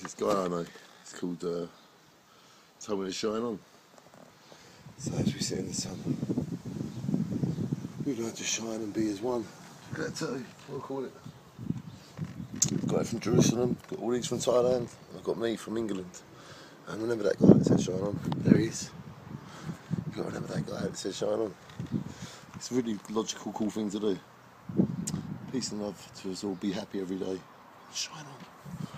This guy I know. It's called uh, Tell Me to Shine On. So as we sit in the sun, we'd like to shine and be as one. Got two. We'll call it. Got it from Jerusalem. Got all these from Thailand. I've got me from England. And remember that guy that said shine on? There he is. You've got to remember that guy that said shine on. It's a really logical, cool thing to do. Peace and love to us all. Be happy every day. Shine on.